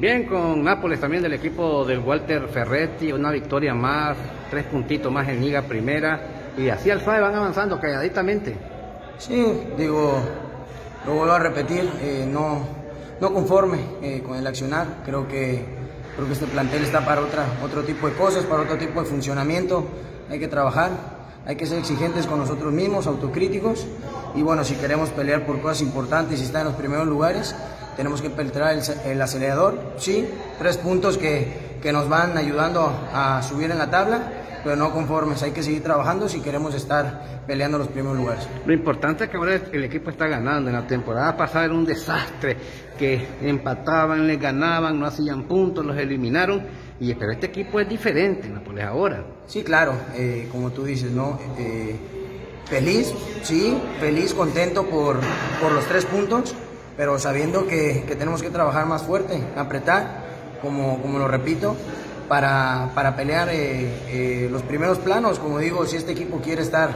Bien, con Nápoles también del equipo del Walter Ferretti, una victoria más, tres puntitos más en Liga Primera, y así al suave van avanzando calladitamente. Sí, digo, lo vuelvo a repetir, eh, no, no conforme eh, con el accionar, creo que, creo que este plantel está para otra, otro tipo de cosas, para otro tipo de funcionamiento, hay que trabajar, hay que ser exigentes con nosotros mismos, autocríticos, y bueno, si queremos pelear por cosas importantes y estar en los primeros lugares, tenemos que penetrar el, acelerador, sí, tres puntos que, que, nos van ayudando a subir en la tabla, pero no conformes, hay que seguir trabajando si queremos estar peleando los primeros lugares. Lo importante es que ahora el equipo está ganando, en la temporada pasada era un desastre, que empataban, les ganaban, no hacían puntos, los eliminaron, y, pero este equipo es diferente, Nápoles ahora. Sí, claro, eh, como tú dices, ¿no? Eh, feliz, sí, feliz, contento por, por los tres puntos pero sabiendo que, tenemos que trabajar más fuerte, apretar, como, como lo repito, para, para pelear eh, eh, los primeros planos. Como digo, si este equipo quiere estar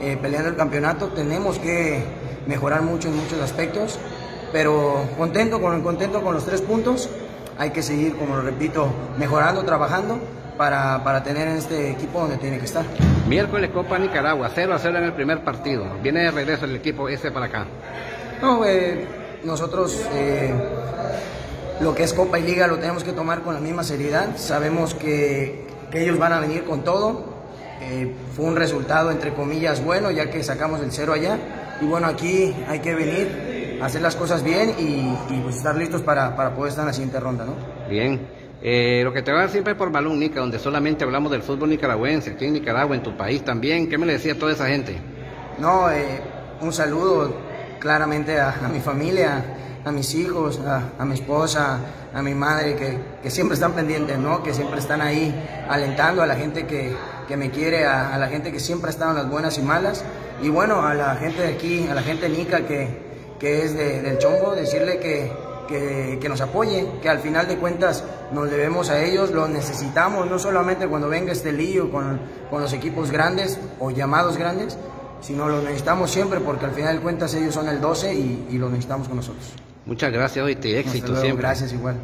eh, peleando el campeonato, tenemos que mejorar mucho en muchos aspectos, pero contento con, contento con los tres puntos. Hay que seguir, como lo repito, mejorando, trabajando para, para, tener en este equipo donde tiene que estar. Miércoles Copa Nicaragua, 0 a 0 en el primer partido. Viene de regreso el equipo ese para acá. No, nosotros eh, lo que es Copa y Liga lo tenemos que tomar con la misma seriedad. Sabemos que, ellos van a venir con todo. Eh, fue un resultado, entre comillas, bueno, ya que sacamos el cero allá. Y bueno, aquí hay que venir, hacer las cosas bien y, pues estar listos para, poder estar en la siguiente ronda, ¿no? Bien. Eh, lo que te va a siempre por Balón Nica, donde solamente hablamos del fútbol nicaragüense, aquí en Nicaragua, en tu país también. ¿Qué me le decía toda esa gente? No, un saludo claramente a, mi familia, a mis hijos, a, mi esposa, a mi madre, que, siempre están pendientes, ¿no? que siempre están ahí alentando a la gente que, me quiere, a, la gente que siempre ha estado en las buenas y malas. Y bueno, a la gente de aquí, a la gente nica que, es del Chongo, decirle que, nos apoye, que al final de cuentas nos debemos a ellos, los necesitamos, no solamente cuando venga este lío con los equipos grandes o llamados grandes, sino lo necesitamos siempre porque al final de cuentas ellos son el 12 y, y lo necesitamos con nosotros. Muchas gracias, hoy te éxito siempre. Gracias igual.